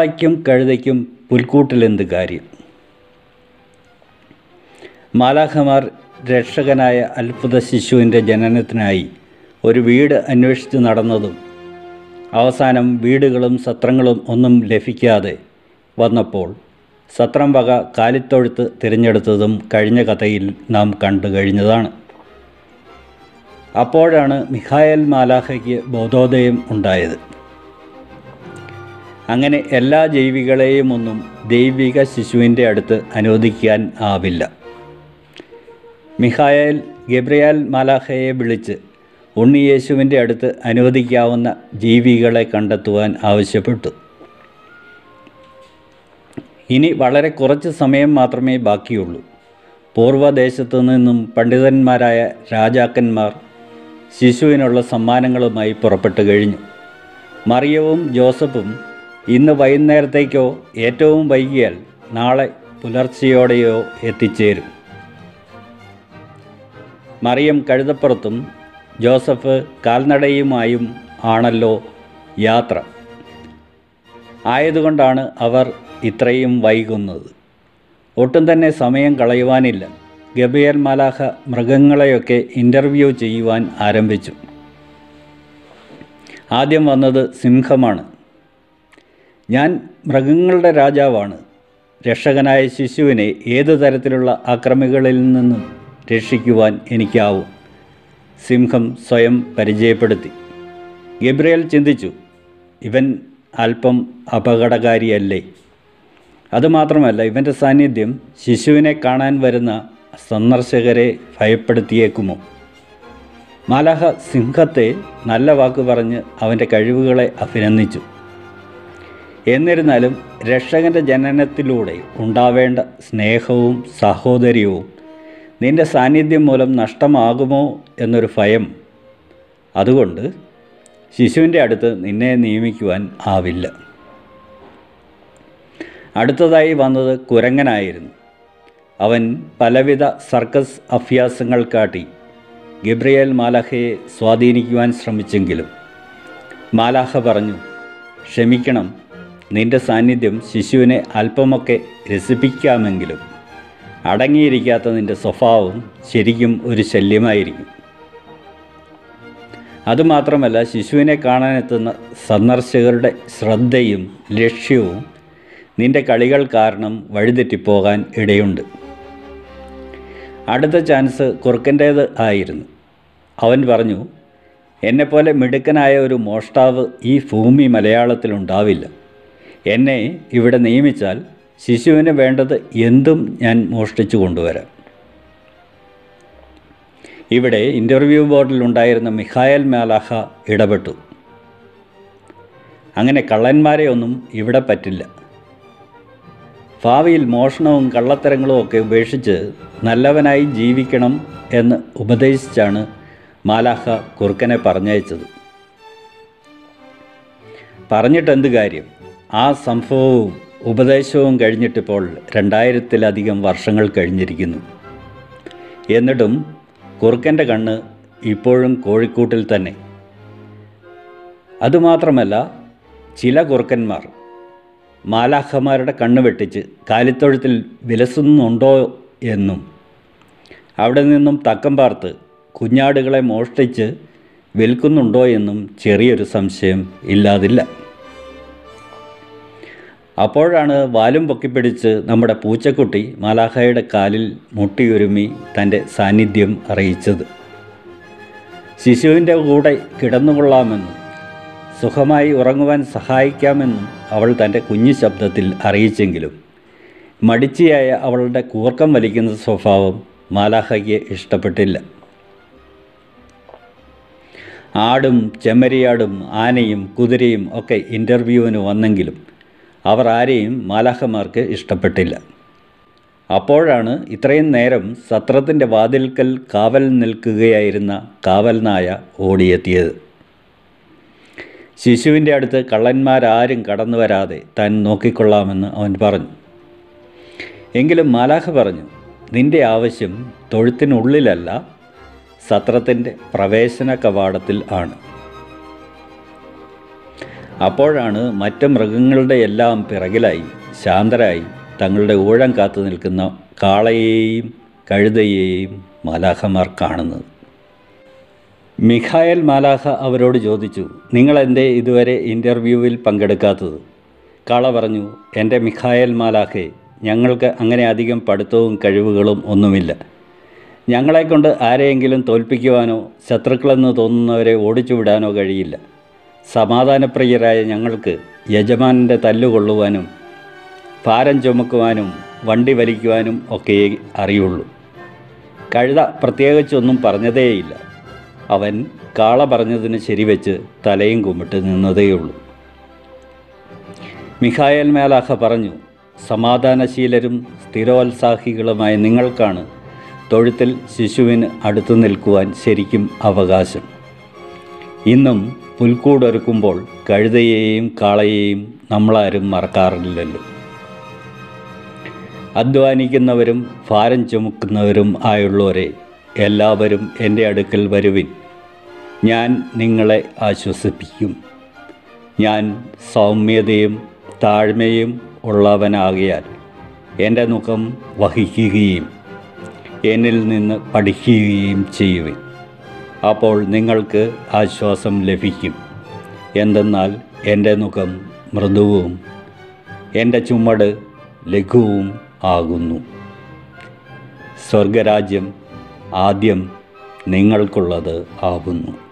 കാളയ്ക്കും കഴുതയ്ക്കും പുൽക്കൂട്ടിലെന്ത് കാര്യം? മാലാഖമാർ രക്ഷകനായ അത്ഭുത ശിശുവിന്റെ ജനനത്തിനായി ഒരു വീട് അന്വേഷിച്ച് നടന്നതും അവസാനം വീടുകളും സത്രങ്ങളും ഒന്നും ലഭിക്കാതെ വന്നപ്പോൾ സത്രം വക കാലിത്തൊഴുത്ത് തിരഞ്ഞെടുത്തതും കഴിഞ്ഞ കഥയിൽ നാം കണ്ടു കഴിഞ്ഞതാണ്. അപ്പോഴാണ് മിഖായൽ മാലാഖയ്ക്ക് ബോധോദയം ഉണ്ടായത്. അങ്ങനെ എല്ലാ ജൈവികളെയും ഒന്നും ദൈവിക ശിശുവിന്റെ അടുത്ത് അനുവദിക്കാൻ ആവില്ല. മിഹായൽ ഗബ്രിയാൽ മാലാഹയെ വിളിച്ച് ഉണ്ണിയേശുവിന്റെ അടുത്ത് അനുവദിക്കാവുന്ന ജീവികളെ കണ്ടെത്തുവാൻ ആവശ്യപ്പെട്ടു. ഇനി വളരെ കുറച്ച് സമയം മാത്രമേ ബാക്കിയുള്ളൂ. പൂർവദേശത്തു നിന്നും പണ്ഡിതന്മാരായ രാജാക്കന്മാർ ശിശുവിനുള്ള സമ്മാനങ്ങളുമായി പുറപ്പെട്ടു കഴിഞ്ഞു. മറിയവും ജോസഫും ഇന്ന് വൈകുന്നേരത്തേക്കോ ഏറ്റവും വൈകിയാൽ നാളെ പുലർച്ചെയോടെയോ എത്തിച്ചേരും. മറിയം കഴുതപ്പുറത്തും ജോസഫ് കാൽനടയുമായും ആണല്ലോ യാത്ര. ആയതുകൊണ്ടാണ് അവർ ഇത്രയും വൈകുന്നത്. ഒട്ടും തന്നെ സമയം കളയുവാനില്ല. ഗബിയൽ മലാഹ മൃഗങ്ങളെയൊക്കെ ഇന്റർവ്യൂ ചെയ്യുവാൻ ആരംഭിച്ചു. ആദ്യം വന്നത് സിംഹമാണ്. ഞാൻ മൃഗങ്ങളുടെ രാജാവാണ്. രക്ഷകനായ ശിശുവിനെ ഏതു തരത്തിലുള്ള അക്രമികളിൽ നിന്നും രക്ഷിക്കുവാൻ എനിക്കാവും. സിംഹം സ്വയം പരിചയപ്പെടുത്തി. ഗബ്രിയേൽ ചിന്തിച്ചു ഇവൻ അല്പം അപകടകാരിയല്ലേ? അതുമാത്രമല്ല ഇവന്റെ സാന്നിധ്യം ശിശുവിനെ കാണാൻ വരുന്ന സന്ദർശകരെ ഭയപ്പെടുത്തിയേക്കുമോ? മാലാഹ സിംഹത്തെ നല്ല വാക്ക് പറഞ്ഞ് അവന്റെ കഴിവുകളെ അഭിനന്ദിച്ചു. എന്നിരുന്നാലും രക്ഷകന്റെ ജനനത്തിലൂടെ ഉണ്ടാവേണ്ട സ്നേഹവും സഹോദര്യവും നിന്റെ സാന്നിധ്യം മൂലം നഷ്ടമാകുമോ എന്നൊരു ഭയം. അതുകൊണ്ട് ശിശുവിന്റെ അടുത്ത് നിന്നെ നിയമിക്കുവാൻ ആവില്ല. അടുത്തതായി വന്നത് കുരങ്ങനായിരുന്നു. അവൻ പലവിധ സർക്കസ് അഭ്യാസങ്ങൾ കാട്ടി ഗബ്രിയേൽ മാലാഹയെ സ്വാധീനിക്കുവാൻ ശ്രമിച്ചെങ്കിലും മാലാഹ പറഞ്ഞു ക്ഷമിക്കണം നിന്റെ സാന്നിധ്യം ശിശുവിനെ അല്പമൊക്കെ രസിപ്പിക്കാമെങ്കിലും അടങ്ങിയിരിക്കാത്ത നിന്റെ സ്വഭാവം ശരിക്കും ഒരു ശല്യമായിരിക്കും. അതുമാത്രമല്ല ശിശുവിനെ കാണാനെത്തുന്ന സന്ദർശകരുടെ ശ്രദ്ധയും ലക്ഷ്യവും നിന്റെ കളികൾ കാരണം വഴിതെറ്റിപ്പോകാൻ ഇടയുണ്ട്. അടുത്ത ചാൻസ് കുറുക്കന്റേത് ആയിരുന്നു. അവൻ പറഞ്ഞു എന്നെപ്പോലെ മിടുക്കനായ ഒരു മോഷ്ടാവ് ഈ ഭൂമി മലയാളത്തിലുണ്ടാവില്ല. എന്നെ ഇവിടെ നിയമിച്ചാൽ ശിശുവിന് വേണ്ടത് എന്തും ഞാൻ മോഷ്ടിച്ചു കൊണ്ടുവരാം. ഇവിടെ ഇന്റർവ്യൂ ബോർഡിൽ ഉണ്ടായിരുന്ന മിഖായൽ മാലാഹ ഇടപെട്ടു. അങ്ങനെ കള്ളന്മാരെ ഒന്നും ഇവിടെ പറ്റില്ല. ഭാവിയിൽ മോഷണവും കള്ളത്തരങ്ങളും ഒക്കെ ഉപേക്ഷിച്ച് നല്ലവനായി ജീവിക്കണം എന്ന് ഉപദേശിച്ചാണ് മാലാഹ കുറുക്കനെ പറഞ്ഞയച്ചത്. പറഞ്ഞിട്ടെന്ത് കാര്യം? ആ സംഭവവും ഉപദേശവും കഴിഞ്ഞിട്ടിപ്പോൾ രണ്ടായിരത്തിലധികം വർഷങ്ങൾ കഴിഞ്ഞിരിക്കുന്നു. എന്നിട്ടും കുറുക്കന്റെ കണ്ണ് ഇപ്പോഴും കോഴിക്കൂട്ടിൽ തന്നെ. അതുമാത്രമല്ല ചില കുറുക്കന്മാർ മാലാഖമാരുടെ കണ്ണ് വെട്ടിച്ച് കാലിത്തൊഴുത്തിൽ വിലസുന്നുണ്ടോ എന്നും അവിടെ നിന്നും തക്കം പാർത്ത് കുഞ്ഞാടുകളെ മോഷ്ടിച്ച് വിൽക്കുന്നുണ്ടോ എന്നും ചെറിയൊരു സംശയം ഇല്ലാതില്ല. അപ്പോഴാണ് വാലും പൊക്കിപ്പിടിച്ച് നമ്മുടെ പൂച്ചക്കുട്ടി മാലാഖയുടെ കാലിൽ മുട്ടിയൊരുമി തന്റെ സാന്നിധ്യം അറിയിച്ചത്. ശിശുവിന്റെ കൂടെ കിടന്നുകൊള്ളാമെന്നും സുഖമായി ഉറങ്ങുവാൻ സഹായിക്കാമെന്നും അവൾ തന്റെ കുഞ്ഞു ശബ്ദത്തിൽ അറിയിച്ചെങ്കിലും മടിച്ചിയായ അവളുടെ കൂർക്കം വലിക്കുന്ന സ്വഭാവം മാലാഹയ്ക്ക് ഇഷ്ടപ്പെട്ടില്ല. ആടും ചെമ്മരിയാടും ആനയും കുതിരയും ഒക്കെ ഇന്റർവ്യൂവിന് വന്നെങ്കിലും അവർ ആരെയും മാലാഹമാർക്ക് ഇഷ്ടപ്പെട്ടില്ല. അപ്പോഴാണ് ഇത്രയും നേരം സത്രത്തിന്റെ വാതിൽക്കൽ കാവൽ നിൽക്കുകയായിരുന്ന കാവൽനായ ഓടിയെത്തിയത്. ശിശുവിന്റെ അടുത്ത് കള്ളന്മാരാരും കടന്നു വരാതെ താൻ നോക്കിക്കൊള്ളാമെന്ന് അവൻ പറഞ്ഞു. എങ്കിലും മാലാഖ പറഞ്ഞു നിന്റെ ആവശ്യം തൊഴുത്തിനുള്ളിലല്ല സത്രത്തിന്റെ പ്രവേശന കവാടത്തിൽ ആണ്. അപ്പോഴാണ് മറ്റ് മൃഗങ്ങളുടെ എല്ലാം പിറകിലായി ശാന്തരായി തങ്ങളുടെ ഊഴം കാത്തു നിൽക്കുന്ന കാളയെയും കഴുതയെയും മാലാഖമാർ കാണുന്നത്. മിഖായൽ മാലാഖ അവരോട് ചോദിച്ചു നിങ്ങളെന്തേ ഇതുവരെ ഇന്റർവ്യൂവിൽ പങ്കെടുക്കാത്തത്? കാള പറഞ്ഞു എന്റെ മിഖായൽ മാലാഖെ ഞങ്ങൾക്ക് അങ്ങനെ അധികം പഠിത്തവും കഴിവുകളും ഒന്നുമില്ല. ഞങ്ങളെക്കൊണ്ട് ആരെയെങ്കിലും തോൽപ്പിക്കുവാനോ ശത്രുക്കളെന്ന് തോന്നുന്നവരെ ഓടിച്ചുവിടാനോ കഴിയില്ല. സമാധാനപ്രിയരായ ഞങ്ങൾക്ക് യജമാനന്റെ തല്ലുകൊള്ളുവാനും ഭാരം ചുമക്കുവാനും വണ്ടി വലിക്കുവാനും ഒക്കെ അറിയുള്ളൂ. കഴുത പ്രത്യേകിച്ചൊന്നും പറഞ്ഞതേയില്ല. അവൻ കാള പറഞ്ഞതിന് ശരിവെച്ച് തലയും കുമ്മിട്ട് നിന്നതേയുള്ളൂ. മിഖായൽ മേലാഹ പറഞ്ഞു സമാധാനശീലരും സ്ഥിരോത്സാഹികളുമായ നിങ്ങൾക്കാണ് തൊഴുത്തിൽ ശിശുവിന് അടുത്തു നിൽക്കുവാൻ ശരിക്കും അവകാശം. ഇന്നും പുൽക്കൂടൊരുക്കുമ്പോൾ കഴുതയെയും കാളയെയും നമ്മളാരും മറക്കാറില്ലല്ലോ. അധ്വാനിക്കുന്നവരും ഭാരം ചുമക്കുന്നവരും ആയുള്ളവരെ എല്ലാവരും എന്റെ അടുക്കൽ വരുവിൻ. ഞാൻ നിങ്ങളെ ആശ്വസിപ്പിക്കും. ഞാൻ സൗമ്യതയും താഴ്മയും ഉള്ളവനാകിയാൽ എന്റെ മുഖം വഹിക്കുകയും എന്നിൽ നിന്ന് പഠിക്കുകയും ചെയ്യുവിൻ. അപ്പോൾ നിങ്ങൾക്ക് ആശ്വാസം ലഭിക്കും. എന്തെന്നാൽ എന്റെ മുഖം മൃദുവും എന്റെ ചുമട് ലഘുവും ആകുന്നു. സ്വർഗരാജ്യം ആദ്യം നിങ്ങൾക്കുള്ളത് ആകുന്നു